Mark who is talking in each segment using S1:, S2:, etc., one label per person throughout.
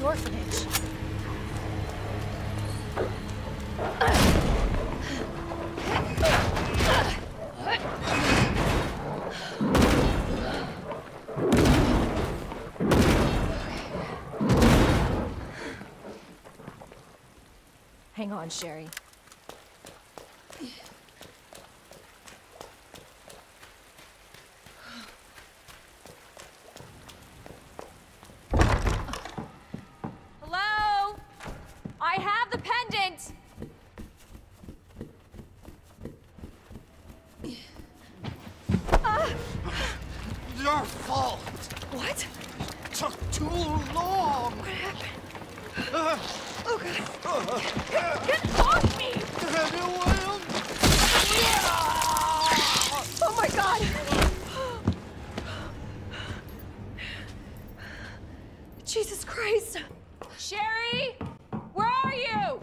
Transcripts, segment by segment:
S1: the orphanage. Hang on, Sherry. Hello? I have the pendant!
S2: Your fault.
S1: What?
S2: Took too long.
S1: What happened? Uh, oh god. Uh, Get off me! Oh my god! Jesus Christ! Sherry! Where are you?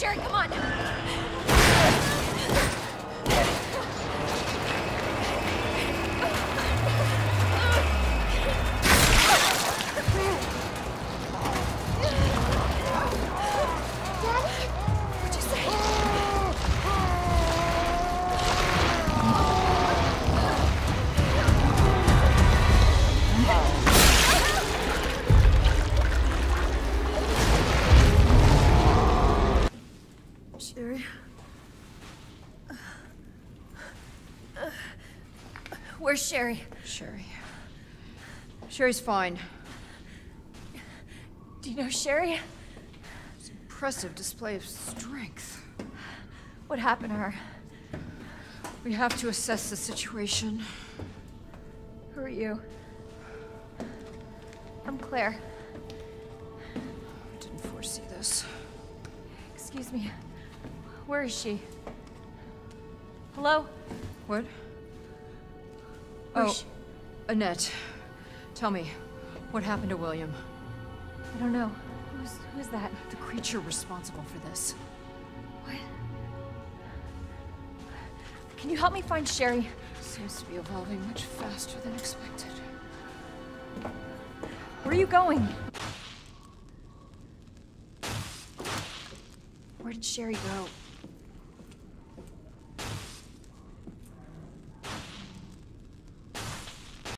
S1: Sherry, come on. Sherry? Where's Sherry?
S3: Sherry. Sherry's fine.
S1: Do you know Sherry?
S3: Impressive display of strength.
S1: What happened to her?
S3: We have to assess the situation.
S1: Who are you? I'm Claire.
S3: I didn't foresee this.
S1: Excuse me. Where is she? Hello?
S3: What?
S1: Where's
S3: oh? Annette. Tell me, what happened to William?
S1: I don't know. Who's who's that?
S3: The creature responsible for this.
S1: What? Can you help me find Sherry?
S3: Seems to be evolving much faster than expected.
S1: Where are you going? Where did Sherry go?